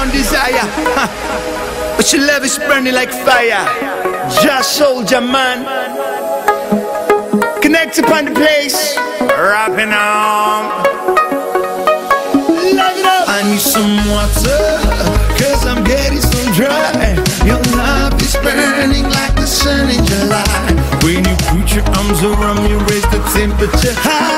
beyond desire. But your love is burning like fire. Just soldier man. Connect upon the place. Rapping on. Light it up. I need some water. Cause I'm getting so dry. Your love is burning like the sun in July. When you put your arms around me, raise the temperature high.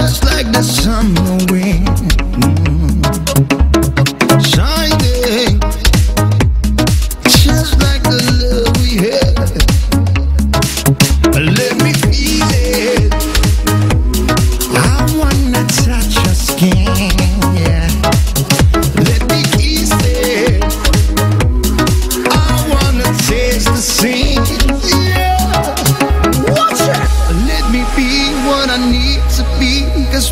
Just like the summer wind.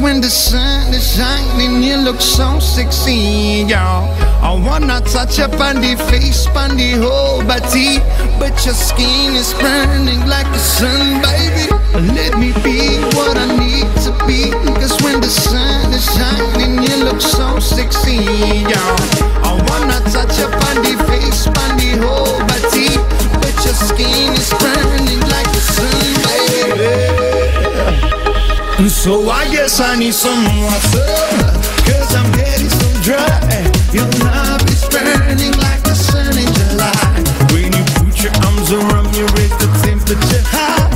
When the sun is shining, you look so sexy, y'all. I wanna touch up on the face, on the whole body. But your skin is burning like the sun, baby. Let me be what I need to be. Cause when the sun is shining, you look so sexy, y'all. So I guess I need some water Cause I'm getting so dry. Your love is burning like the sun in July. When you put your arms around me Raise the temperature high.